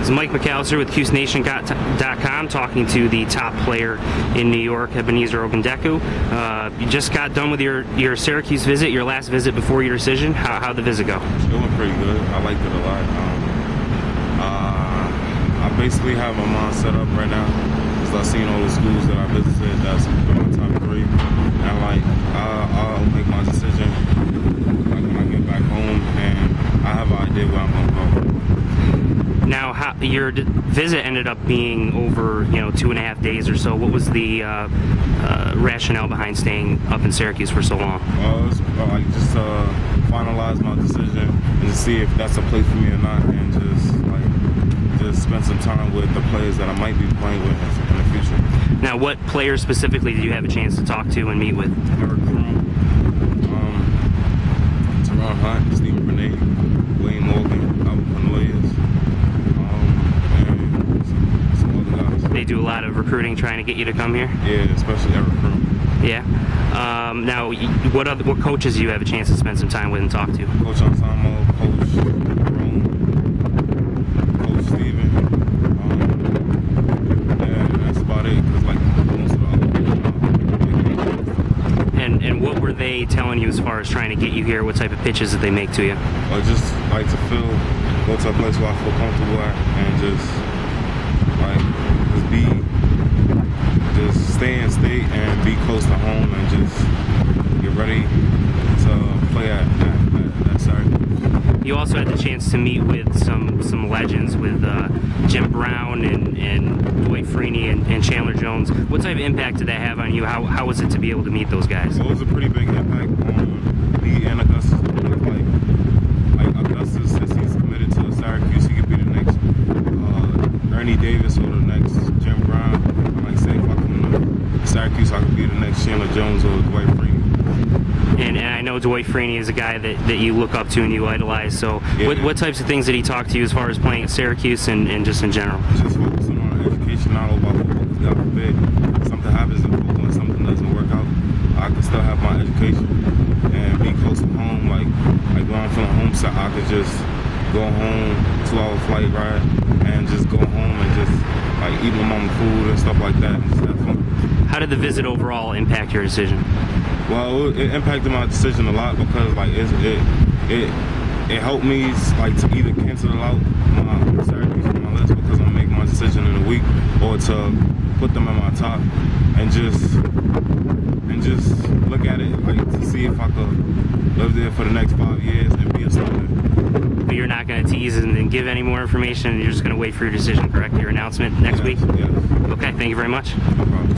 This is Mike McAllister with CuseNation.com talking to the top player in New York, Ebenezer Ogundeko. Uh, you just got done with your, your Syracuse visit, your last visit before your decision. How, how'd the visit go? It went pretty good. I liked it a lot. Um, uh, I basically have my mind set up right now because I've seen all the schools that I visited that's my top three. And like, I, I'll make my decision like when I get back home and I have an idea where I'm going to go. Now, how, your visit ended up being over, you know, two and a half days or so. What was the uh, uh, rationale behind staying up in Syracuse for so long? Uh, it's, uh, like just uh, finalize my decision and to see if that's a place for me or not, and just like just spend some time with the players that I might be playing with in the future. Now, what players specifically did you have a chance to talk to and meet with? Eric Crume, um, Teron Hunt, Stephen Renee, Wayne Morgan, Albert Cornelius, um, and some, some other guys. They do a lot of recruiting trying to get you to come here. Yeah, especially Eric Crume. Yeah. Um, now, what other what coaches do you have a chance to spend some time with and talk to? Coach Ansamo, Coach Rome, Coach Steven. Um, and that's about it. Cause like most of the other people, And and what were they telling you as far as trying to get you here? What type of pitches did they make to you? I just like to feel, go to a place where I feel comfortable at, and just like just stay in state and be close to home, and just get ready to play at at, at, at Syracuse. You also had the chance to meet with some some legends with uh, Jim Brown and, and Dwight Freeney and, and Chandler Jones. What type of impact did that have on you? How, how was it to be able to meet those guys? It was a pretty big impact on me and Augustus. Like, like Augustus, since he's committed to Syracuse, he could be the next uh, Ernie Davis or the next Jim Brown. I like say if I come to Syracuse, I could be the next Chandler Jones or Dwight Freeney. And, and I know Dwight Freeney is a guy that, that you look up to and you idolize. So, Yeah. what, what types of things did he talk to you as far as playing at Syracuse and, and just in general? Just focusing on education, not all about football. Because God forbid something happens in football and something doesn't work out, I can still have my education and be close to home. Like like when I'm feeling homesick, I could just go home, two hour flight ride, and just go home and just like eat my mama food and stuff like that and just have fun. How did the visit overall impact your decision? Well, it impacted my decision a lot because like it it it, it helped me like to either cancel out my Syracuse on my list because I'm making my decision in a week, or to put them at my top and just and just look at it like to see if I could live there for the next five years and be a starter. But you're not going to tease and, give any more information. You're just going to wait for your decision, correct? Your announcement next Yes, week? yes, Okay, thank you very much. no problem.